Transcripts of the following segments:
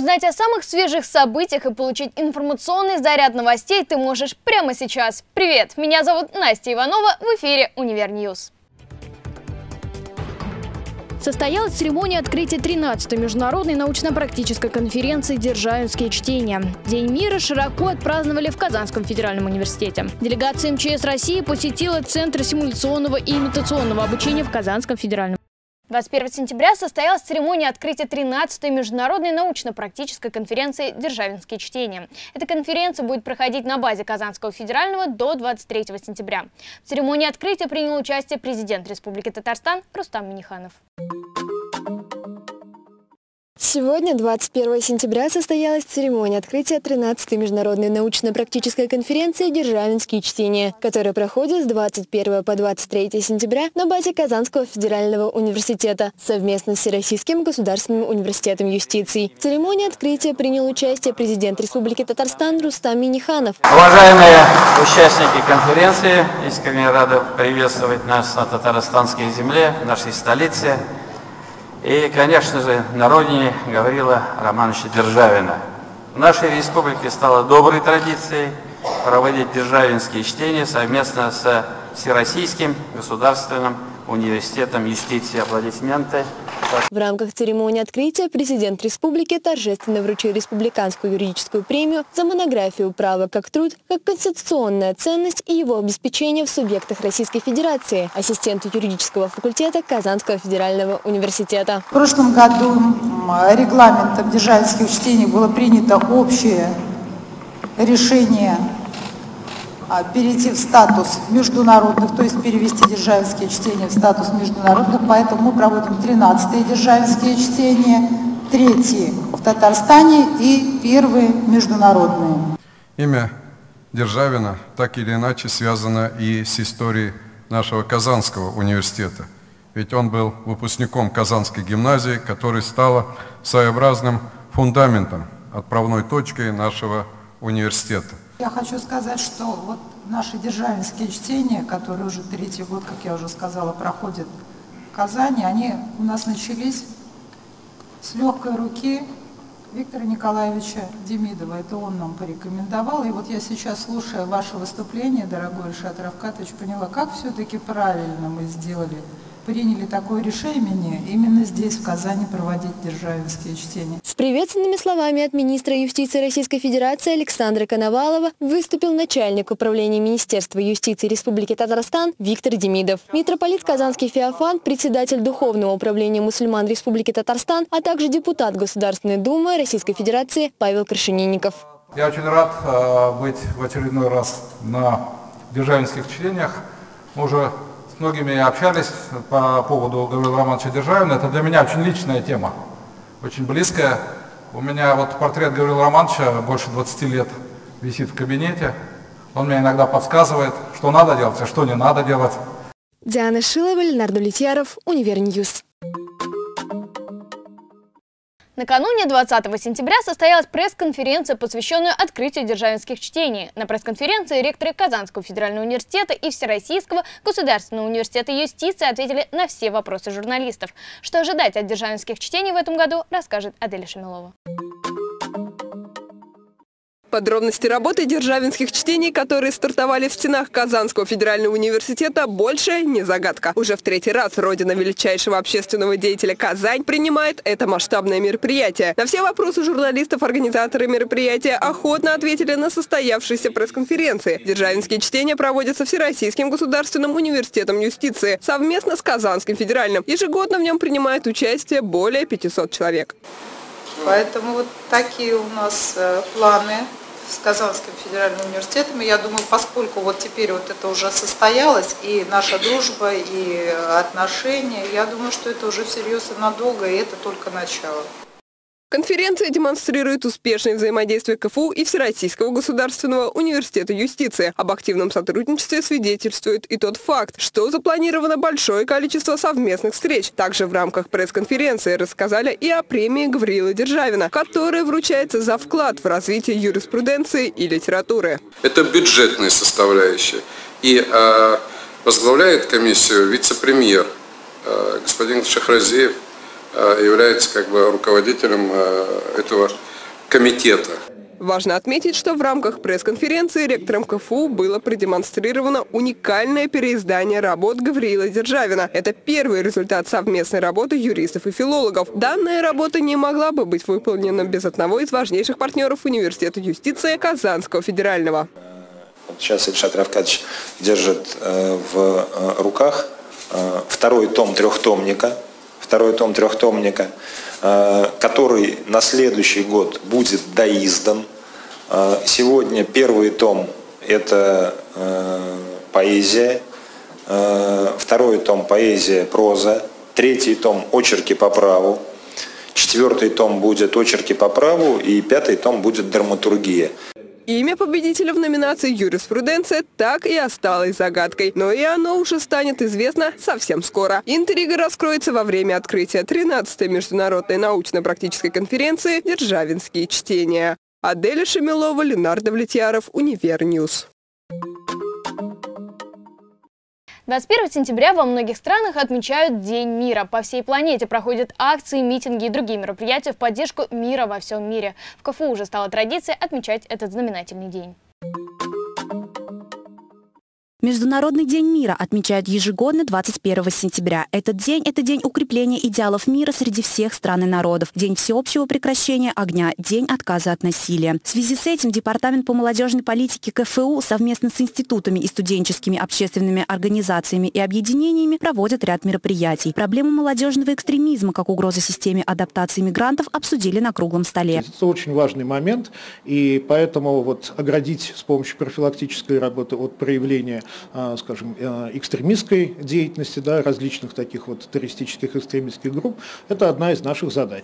Узнать о самых свежих событиях и получить информационный заряд новостей ты можешь прямо сейчас. Привет, меня зовут Настя Иванова, в эфире Универньюз. Состоялась церемония открытия 13-й международной научно-практической конференции «Державинские чтения». День мира широко отпраздновали в Казанском федеральном университете. Делегация МЧС России посетила Центр симуляционного и имитационного обучения в Казанском федеральном 21 сентября состоялась церемония открытия 13-й международной научно-практической конференции «Державинские чтения». Эта конференция будет проходить на базе Казанского федерального до 23 сентября. В церемонии открытия принял участие президент Республики Татарстан Рустам Миниханов. Сегодня, 21 сентября, состоялась церемония открытия 13-й международной научно-практической конференции «Державинские чтения», которая проходит с 21 по 23 сентября на базе Казанского федерального университета совместно с Всероссийским государственным университетом юстиции. В церемонии открытия принял участие президент Республики Татарстан Рустам Миниханов. Уважаемые участники конференции, искренне рады приветствовать нас на татарстанской земле, в нашей столице. И, конечно же, на родине Гаврила Романовича Державина. В нашей республике стало доброй традицией проводить державинские чтения совместно с Всероссийским государственным университетом юстиции. Аплодисменты. В рамках церемонии открытия президент республики торжественно вручил республиканскую юридическую премию за монографию «Право как труд, как конституционная ценность и его обеспечение в субъектах Российской Федерации» ассистенту юридического факультета Казанского федерального университета. В прошлом году регламентом державских чтений было принято общее решение перейти в статус международных, то есть перевести державинские чтения в статус международных, поэтому мы проводим 13-е державинские чтения, третьи в Татарстане и первые международные. Имя Державина так или иначе связано и с историей нашего Казанского университета. Ведь он был выпускником Казанской гимназии, которая стала своеобразным фундаментом, отправной точкой нашего университета. Я хочу сказать, что вот наши державинские чтения, которые уже третий год, как я уже сказала, проходят в Казани, они у нас начались с легкой руки Виктора Николаевича Демидова. Это он нам порекомендовал. И вот я сейчас, слушая ваше выступление, дорогой Ильшат Равкатович, поняла, как все-таки правильно мы сделали приняли такое решение именно здесь, в Казани, проводить державинские чтения. С приветственными словами от министра юстиции Российской Федерации Александра Коновалова выступил начальник управления Министерства юстиции Республики Татарстан Виктор Демидов. Митрополит Казанский Феофан, председатель Духовного управления мусульман Республики Татарстан, а также депутат Государственной Думы Российской Федерации Павел Крашенинников. Я очень рад э, быть в очередной раз на державинских чтениях. Мы уже многими общались по поводу Гаврила Романовича Державина. Это для меня очень личная тема, очень близкая. У меня вот портрет Гаврила Романовича больше 20 лет висит в кабинете. Он мне иногда подсказывает, что надо делать, а что не надо делать. Диана Шилова, Ленар Довлетьяров, Универньюз. Накануне 20 сентября состоялась пресс-конференция, посвященная открытию державинских чтений. На пресс-конференции ректоры Казанского федерального университета и Всероссийского государственного университета юстиции ответили на все вопросы журналистов. Что ожидать от державинских чтений в этом году, расскажет Аделя Шамилова. Подробности работы державинских чтений, которые стартовали в стенах Казанского федерального университета, больше не загадка. Уже в третий раз родина величайшего общественного деятеля Казань принимает это масштабное мероприятие. На все вопросы журналистов организаторы мероприятия охотно ответили на состоявшейся пресс-конференции. Державинские чтения проводятся Всероссийским государственным университетом юстиции совместно с Казанским федеральным. Ежегодно в нем принимает участие более 500 человек. Поэтому вот такие у нас э, планы с Казанским федеральным университетом. И я думаю, поскольку вот теперь вот это уже состоялось, и наша дружба, и отношения, я думаю, что это уже всерьез и надолго, и это только начало. Конференция демонстрирует успешное взаимодействие КФУ и Всероссийского государственного университета юстиции. Об активном сотрудничестве свидетельствует и тот факт, что запланировано большое количество совместных встреч. Также в рамках пресс-конференции рассказали и о премии Гавриила Державина, которая вручается за вклад в развитие юриспруденции и литературы. Это бюджетная составляющая. И э, возглавляет комиссию вице-премьер э, господин Шахразеев является как бы руководителем этого комитета. Важно отметить, что в рамках пресс-конференции ректором КФУ было продемонстрировано уникальное переиздание работ Гавриила Державина. Это первый результат совместной работы юристов и филологов. Данная работа не могла бы быть выполнена без одного из важнейших партнеров Университета юстиции Казанского федерального. Сейчас Ильшат Равкадьевич держит э, в э, руках э, второй том трехтомника, второй том трехтомника, который на следующий год будет доиздан. Сегодня первый том – это поэзия, второй том – поэзия, проза, третий том – очерки по праву, четвертый том будет очерки по праву и пятый том будет драматургия. Имя победителя в номинации «Юриспруденция» так и осталось загадкой. Но и оно уже станет известно совсем скоро. Интрига раскроется во время открытия 13-й международной научно-практической конференции «Державинские чтения». Аделя Шамилова, Ленар Довлетьяров, Универньюз. 21 сентября во многих странах отмечают День мира. По всей планете проходят акции, митинги и другие мероприятия в поддержку мира во всем мире. В КФУ уже стала традиция отмечать этот знаменательный день. Международный день мира отмечают ежегодно 21 сентября. Этот день – это день укрепления идеалов мира среди всех стран и народов, день всеобщего прекращения огня, день отказа от насилия. В связи с этим Департамент по молодежной политике КФУ совместно с институтами и студенческими общественными организациями и объединениями проводят ряд мероприятий. Проблему молодежного экстремизма как угроза системе адаптации мигрантов обсудили на круглом столе. Это очень важный момент, и поэтому вот оградить с помощью профилактической работы от проявления скажем, э, экстремистской деятельности, да, различных таких вот террористических экстремистских групп, это одна из наших задач.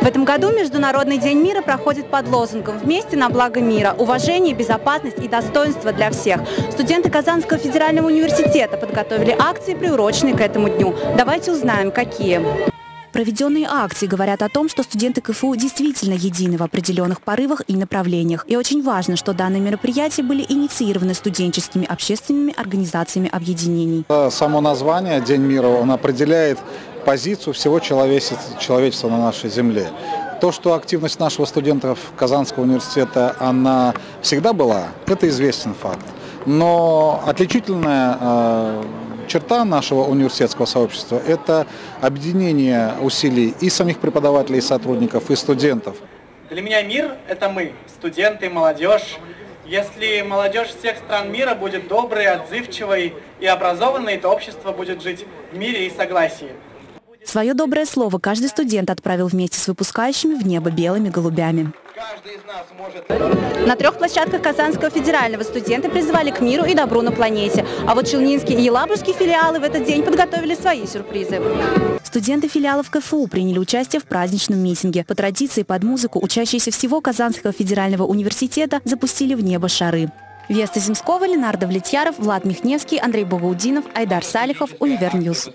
В этом году Международный день мира проходит под лозунгом «Вместе на благо мира. Уважение, безопасность и достоинство для всех». Студенты Казанского федерального университета подготовили акции, приуроченные к этому дню. Давайте узнаем, какие. Проведенные акции говорят о том, что студенты КФУ действительно едины в определенных порывах и направлениях. И очень важно, что данные мероприятия были инициированы студенческими общественными организациями объединений. Само название «День мира» он определяет позицию всего человечества, человечества на нашей земле. То, что активность нашего студентов Казанского университета, она всегда была, это известен факт. Но отличительная э, черта нашего университетского сообщества – это объединение усилий и самих преподавателей, и сотрудников, и студентов. Для меня мир – это мы, студенты, молодежь. Если молодежь всех стран мира будет доброй, отзывчивой и образованной, то общество будет жить в мире и согласии. Свое доброе слово каждый студент отправил вместе с выпускающими в небо белыми голубями. На трех площадках Казанского федерального студенты призвали к миру и добру на планете. А вот Челнинские и Елабужские филиалы в этот день подготовили свои сюрпризы. Студенты филиалов КФУ приняли участие в праздничном митинге. По традиции под музыку учащиеся всего Казанского федерального университета запустили в небо шары. Веста Земского, Ленар Довлетьяров, Влад Михневский, Андрей Богоудинов, Айдар Салихов, Универньюз.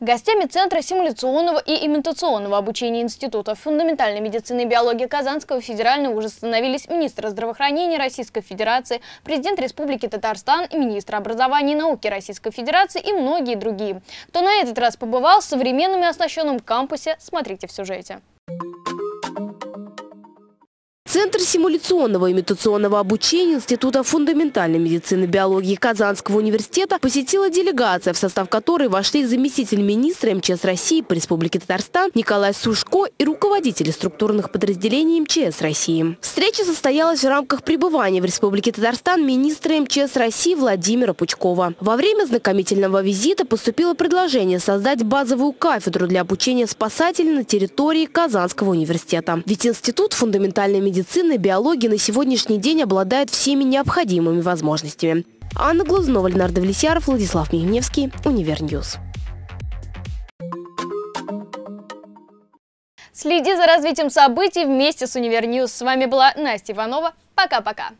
Гостями Центра симуляционного и имитационного обучения Института фундаментальной медицины и биологии Казанского федерального уже становились министр здравоохранения Российской Федерации, президент Республики Татарстан министр образования и науки Российской Федерации и многие другие. Кто на этот раз побывал в современном и оснащенном кампусе, смотрите в сюжете. Центр симуляционного имитационного обучения Института фундаментальной медицины и биологии Казанского университета посетила делегация, в состав которой вошли заместитель министра МЧС России по Республике Татарстан Николай Сушко и руководители структурных подразделений МЧС России. Встреча состоялась в рамках пребывания в Республике Татарстан министра МЧС России Владимира Пучкова. Во время знакомительного визита поступило предложение создать базовую кафедру для обучения спасателей на территории Казанского университета. Ведь Институт фундаментальной медицины медицины и на сегодняшний день обладает всеми необходимыми возможностями. Анна Глазунова, Ленар Довлетьяров, Владислав Михневский, Универньюз. Следи за развитием событий вместе с Универньюз. С вами была Настя Иванова. Пока-пока.